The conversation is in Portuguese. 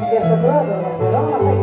diversa droga, o não.